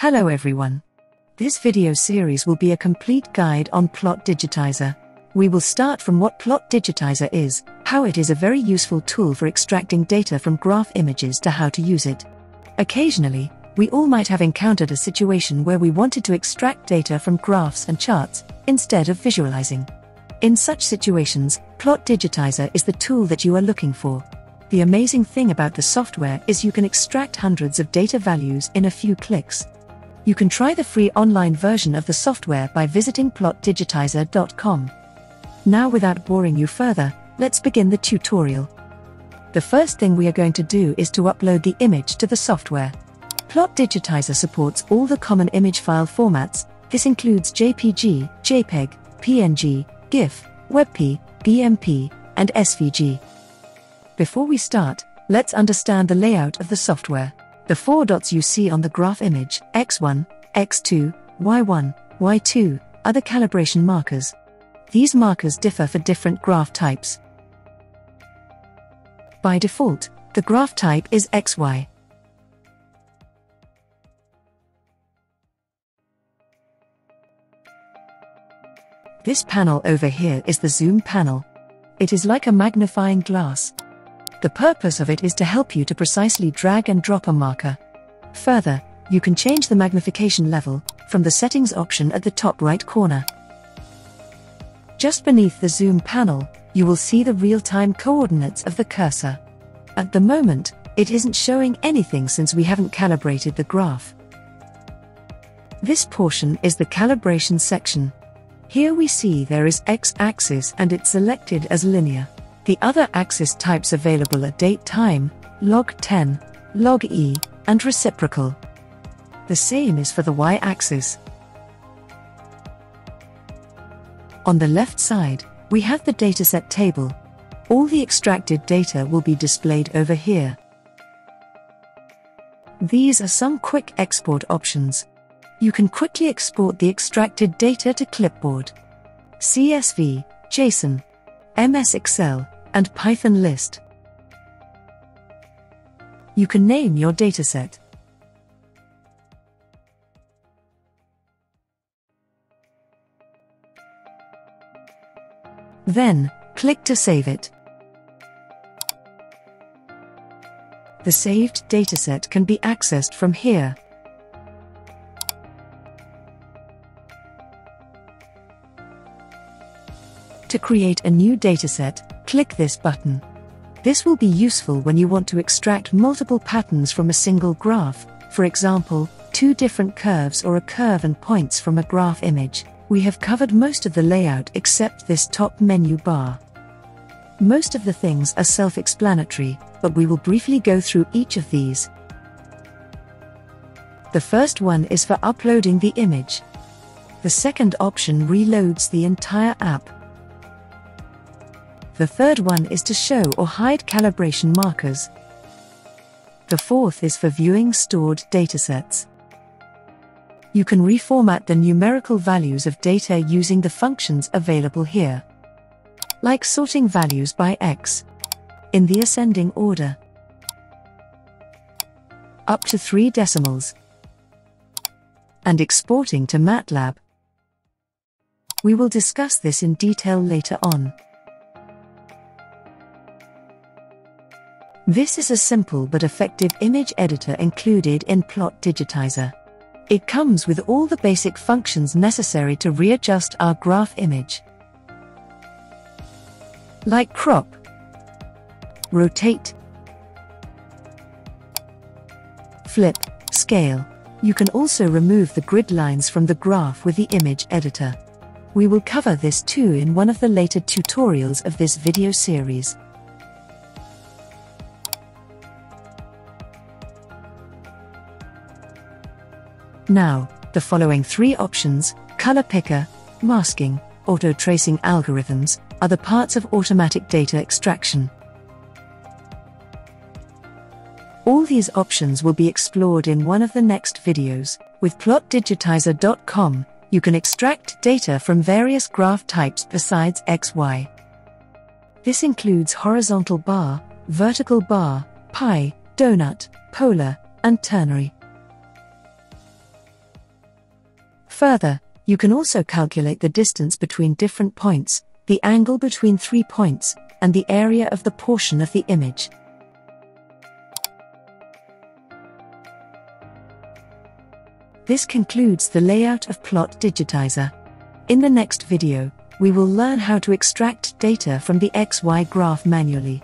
Hello everyone. This video series will be a complete guide on Plot Digitizer. We will start from what Plot Digitizer is, how it is a very useful tool for extracting data from graph images to how to use it. Occasionally, we all might have encountered a situation where we wanted to extract data from graphs and charts, instead of visualizing. In such situations, Plot Digitizer is the tool that you are looking for. The amazing thing about the software is you can extract hundreds of data values in a few clicks. You can try the free online version of the software by visiting plotdigitizer.com. Now, without boring you further, let's begin the tutorial. The first thing we are going to do is to upload the image to the software. Plot Digitizer supports all the common image file formats, this includes JPG, JPEG, PNG, GIF, WebP, BMP, and SVG. Before we start, let's understand the layout of the software. The four dots you see on the graph image, x1, x2, y1, y2, are the calibration markers. These markers differ for different graph types. By default, the graph type is XY. This panel over here is the zoom panel. It is like a magnifying glass. The purpose of it is to help you to precisely drag and drop a marker. Further, you can change the magnification level from the settings option at the top right corner. Just beneath the zoom panel, you will see the real-time coordinates of the cursor. At the moment, it isn't showing anything since we haven't calibrated the graph. This portion is the calibration section. Here we see there is x-axis and it's selected as linear. The other axis types available are date time, log 10, log e, and reciprocal. The same is for the y axis. On the left side, we have the dataset table. All the extracted data will be displayed over here. These are some quick export options. You can quickly export the extracted data to clipboard, CSV, JSON, MS Excel, and Python list. You can name your dataset. Then, click to save it. The saved dataset can be accessed from here. To create a new dataset, click this button. This will be useful when you want to extract multiple patterns from a single graph, for example, two different curves or a curve and points from a graph image. We have covered most of the layout except this top menu bar. Most of the things are self-explanatory, but we will briefly go through each of these. The first one is for uploading the image. The second option reloads the entire app. The third one is to show or hide calibration markers. The fourth is for viewing stored datasets. You can reformat the numerical values of data using the functions available here like sorting values by x in the ascending order up to three decimals and exporting to MATLAB. We will discuss this in detail later on. This is a simple but effective image editor included in Plot Digitizer. It comes with all the basic functions necessary to readjust our graph image like crop, rotate, flip, scale. You can also remove the grid lines from the graph with the image editor. We will cover this too in one of the later tutorials of this video series. Now, the following three options, color picker, masking, auto tracing algorithms, are the parts of automatic data extraction. All these options will be explored in one of the next videos. With plotdigitizer.com, you can extract data from various graph types besides XY. This includes horizontal bar, vertical bar, pie, donut, polar, and ternary. Further, you can also calculate the distance between different points, the angle between three points, and the area of the portion of the image. This concludes the layout of Plot Digitizer. In the next video, we will learn how to extract data from the XY graph manually.